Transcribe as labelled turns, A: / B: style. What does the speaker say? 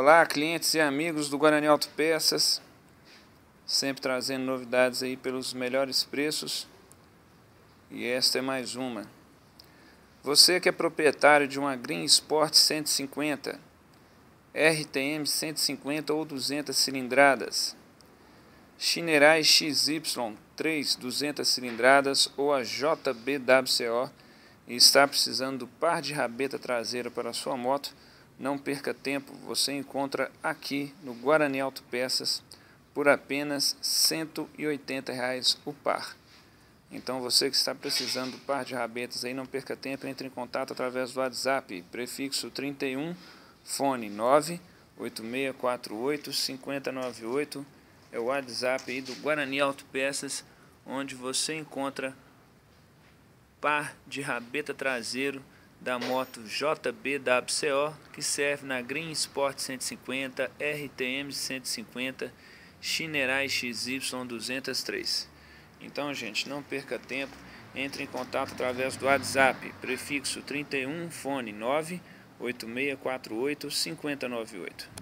A: Olá, clientes e amigos do Guarani Autopeças, sempre trazendo novidades aí pelos melhores preços. E esta é mais uma. Você que é proprietário de uma Green Sport 150, RTM 150 ou 200 cilindradas, Chinerai XY 3 200 cilindradas ou a JBWCO e está precisando do par de rabeta traseira para sua moto, não perca tempo, você encontra aqui no Guarani Autopeças por apenas 180 reais o par. Então você que está precisando do par de rabetas aí, não perca tempo, entre em contato através do WhatsApp, prefixo 31, fone 98648 5098, é o WhatsApp aí do Guarani Autopeças, onde você encontra par de rabeta traseiro da moto JBWCO, que serve na Green Sport 150, RTM 150, Shinerai XY 203. Então, gente, não perca tempo, entre em contato através do WhatsApp, prefixo 31, fone 98648 5098.